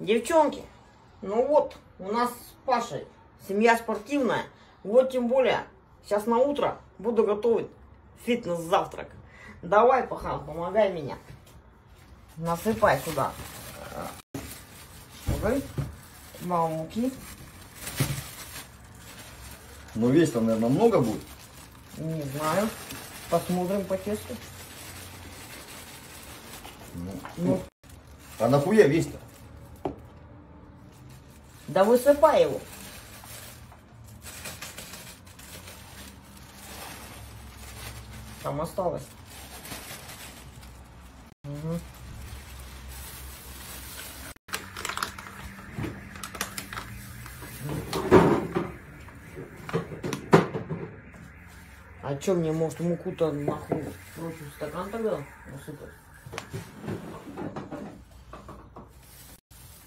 Девчонки, ну вот, у нас с Пашей семья спортивная. Вот тем более, сейчас на утро буду готовить фитнес-завтрак. Давай, Пахан, помогай меня. Насыпай сюда. Ой, Два муки. Но весь там, наверное, много будет. Не знаю. Посмотрим по тесту. Ну, Ну, А нахуя весь-то? Да высыпай его. Там осталось. Мгм. А чё мне, может, муку-то нахуй в стакан тогда насыпать?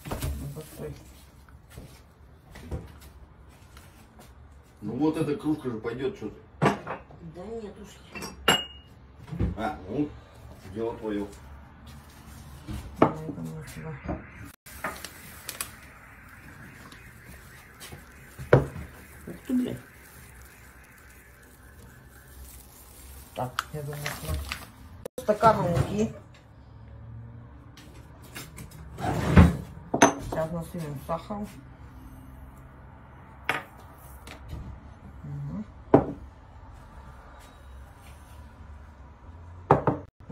Ну, постой. Ну вот эта кружка же пойдет что-то. Да нет уж. А, ну, дело твое. Ух ты, блядь. Так, я думаю, хватит. Стакан муки. Сейчас насыпем сахар.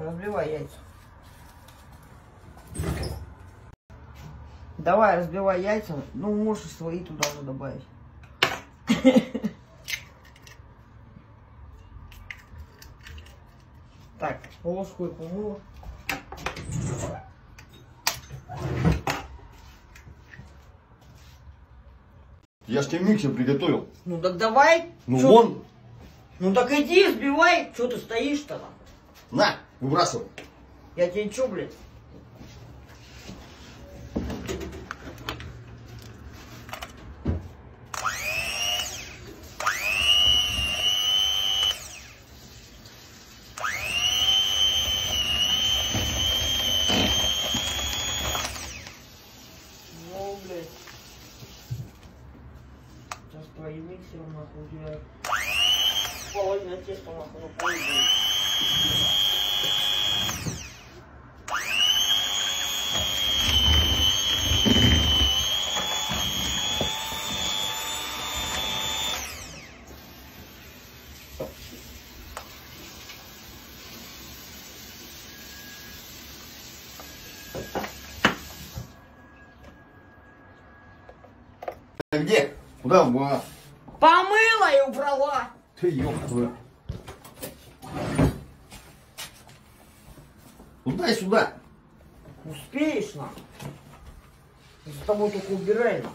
Разбивай яйца. Давай, разбивай яйца. Ну, можешь свои туда же добавить. Так, ложку и помыла. Я ж тебе миксер приготовил. Ну так давай. Ну Чё- вон, Ну так иди, сбивай. Что ты стоишь-то там? на, выбрасывай. Я тебе чё, блядь? Ну, блядь. Сейчас твои миксеры нахуй я половина теста нахуй на Ты где? Куда была? Помыла и убрала. Ты ёб твою. Туда и сюда. Успеешь на? За тобой только убирай на.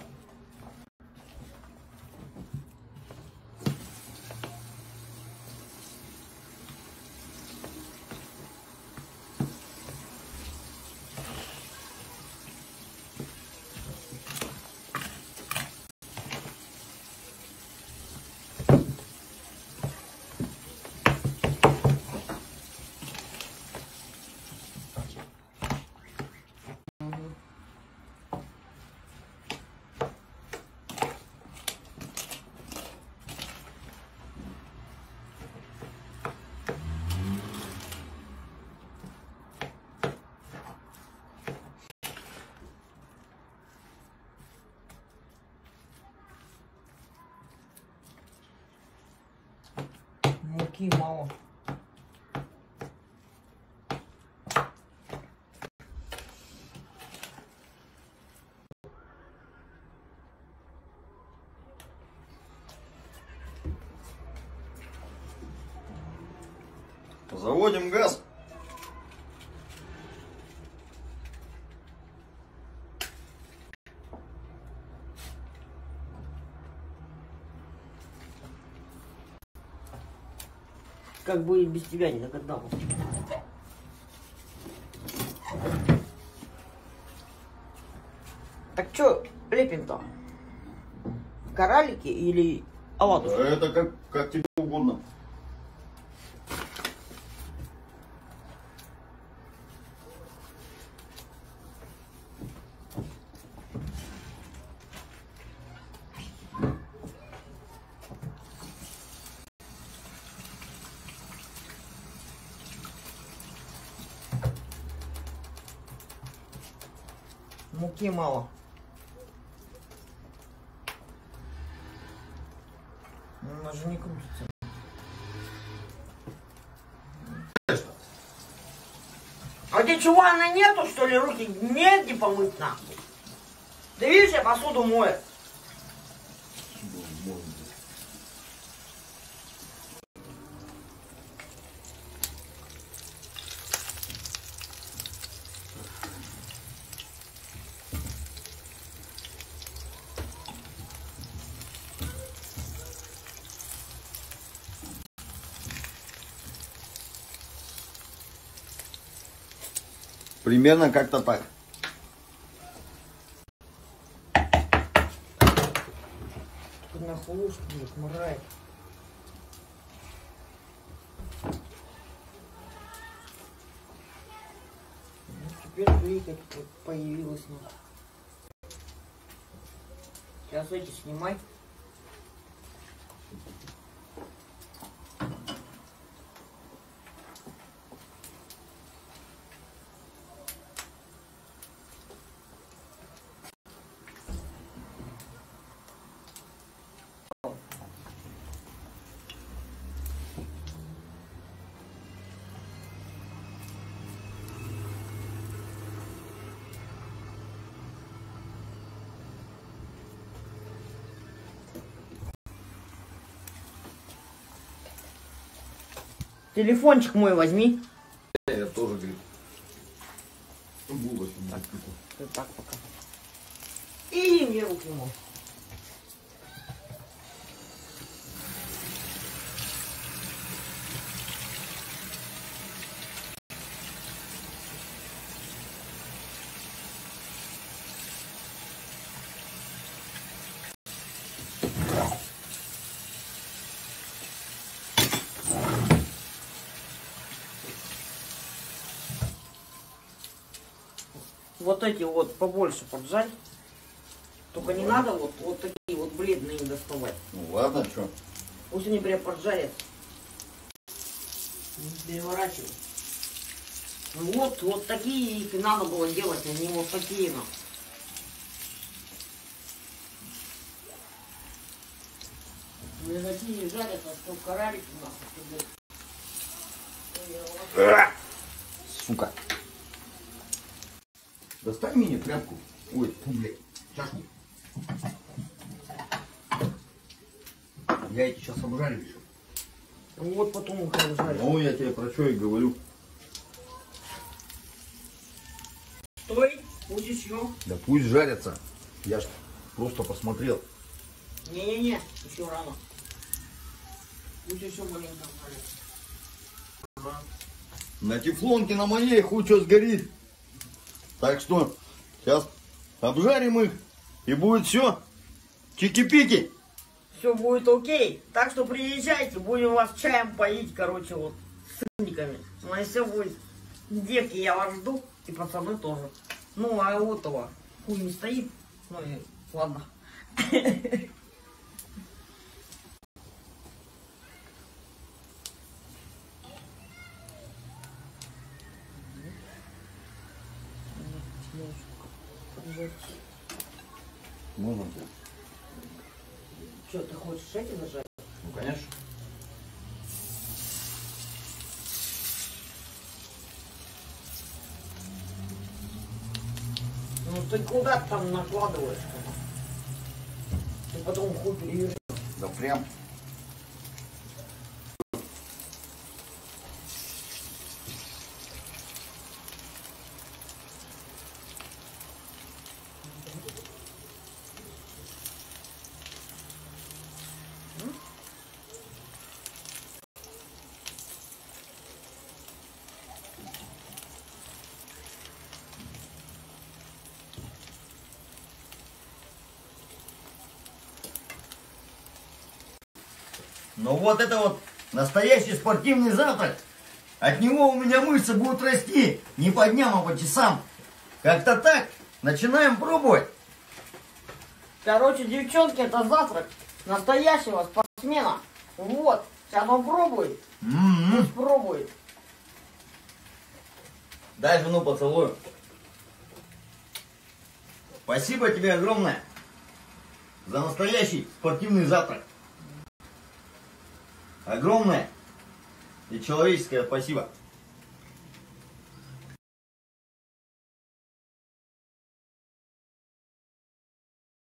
Муки мало. Заводим газ. Как бы и без тебя не догадалась. Так что лепим-то? Кораллики или оладушки? Это как, как тебе угодно. Муки мало. Она же не крутится. А тебе чего, она нету, что ли, руки негде помыть нахуй? Ты видишь, я посуду мою. Примерно как-то так. Тут нахуй ушки, блядь, мразь. Ну, теперь смотри, как вот появилась нахуй. Сейчас эти снимай. Телефончик мой возьми. Я тоже, говорит. Булочку так. Так пока. И мне руки мой. Вот эти вот побольше поджарь. Только не надо вот, вот такие вот бледные доставать. Ну ладно, что? Пусть они прям поджарят. Не переворачивай. Ну Вот, вот такие их и надо было делать, они вот такие нам. Ну и такие жарятся, что каралики нахуй. Сука. Достань мне тряпку. Ой, блядь, чашник. Я эти сейчас обжарю еще. Ну вот потом их обжарят. Ну, я тебе про что и говорю. Стой, будь еще. Да пусть жарятся. Я ж просто посмотрел. Не-не-не, еще рано. Пусть еще маленько обжарится. Ага. На тефлонке на моей хуй что сгорит. Так что сейчас обжарим их и будет все. Чики-пики. Все будет окей. Так что приезжайте, будем вас чаем поить, короче, вот, с сырниками. Ну и все будет. Девки, я вас жду, и пацаны тоже. Ну, а у этого хуй не стоит. Ну и ладно. Можно? Что, ты хочешь эти зажать? Ну, конечно. Ну ты куда там накладываешь? Ты потом хуй перевернешь. Да прям. Ну вот это вот настоящий спортивный завтрак. От него у меня мышцы будут расти не по дням, а по часам. Как-то так. Начинаем пробовать. Короче, девчонки, это завтрак настоящего спортсмена. Вот, сейчас он пробует. М-м. Пусть пробует. Дай жену поцелую. Спасибо тебе огромное за настоящий спортивный завтрак. Огромное и человеческое спасибо.